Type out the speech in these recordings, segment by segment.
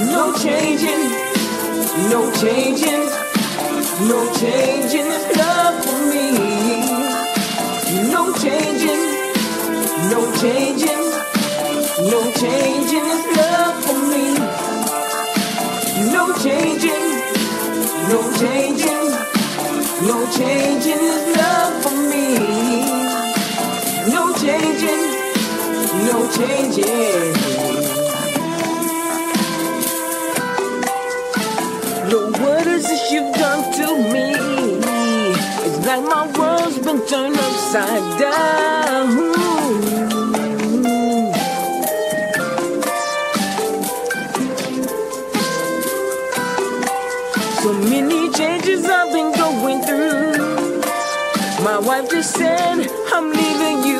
No changing, no changing, no changing this love for me. No changing, no changing, no changing this love for me. No changing, no changing, no changing this love for me. No changing, no changing. Like my world's been turned upside down. So many changes I've been going through. My wife just said, I'm leaving you.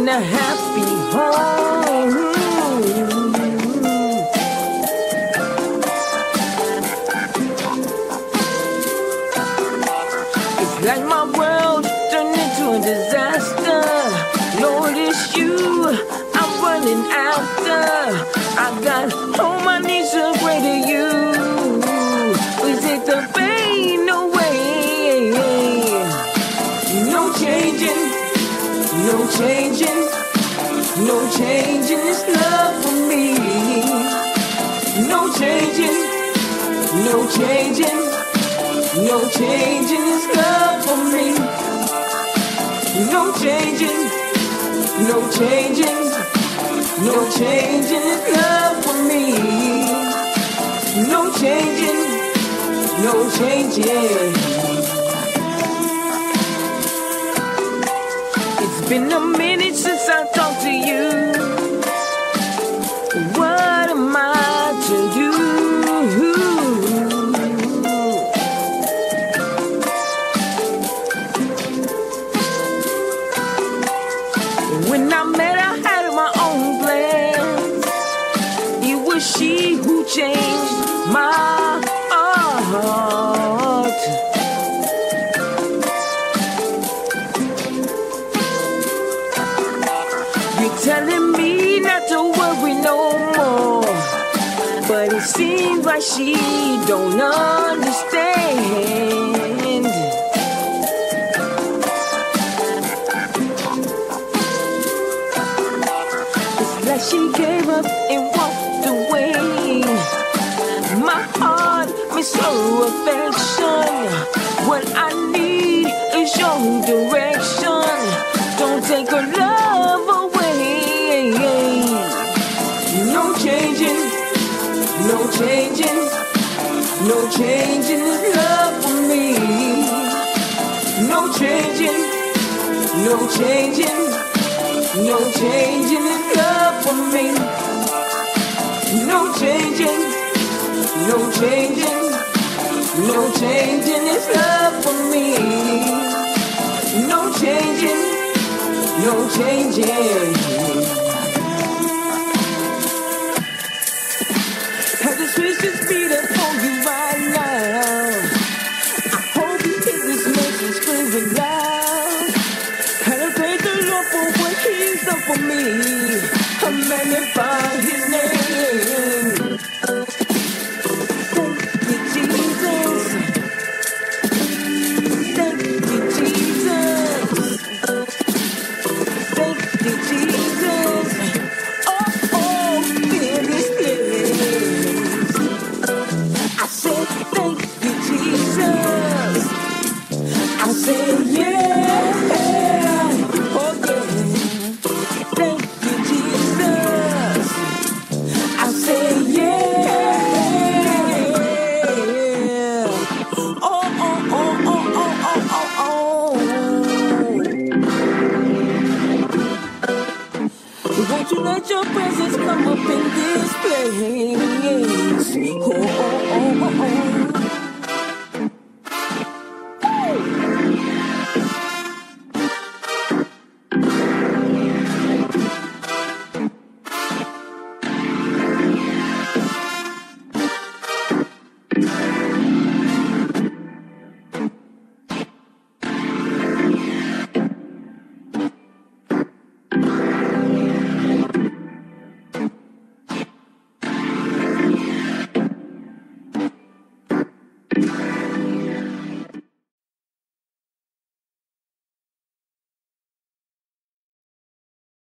In a happy home. It's like my world turned into a disaster. Lord, it's you I'm running after. I got all my needs no changing, no changing this love for me. No changing, no changing. No changing this love for me. No changing, no changing, no changing this love for me. No changing, no changing. Been a minute telling me not to worry no more. But it seems like she don't understand. It's like she gave up and walked away. My heart miss her affection. What I need is your direction. Don't take her love no changing this love for me. No changing, no changing. No changing this love for me. No changing, no changing, no changing this love for me. No changing, no changing. Had the switches I Won't you let your presence come up in this place? Oh, oh, oh, oh, oh.